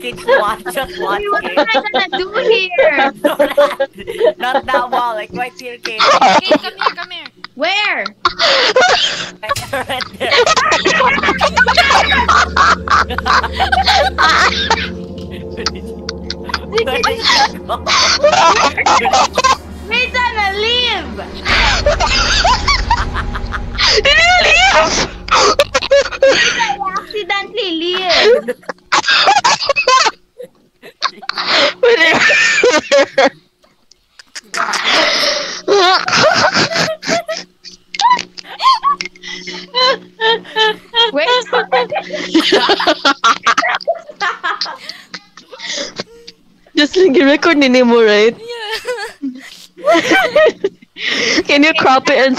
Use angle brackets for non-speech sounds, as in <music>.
Kids <laughs> <laughs> watch, just watch Hey, what it. am I gonna do here? No, <laughs> not, not that wall, like right here, kid. Okay, come here, come here. Where? right there. Where did you go? Where's gonna live? Did you leave? Where's Just like you record mo, right? Yeah. Can you crop it and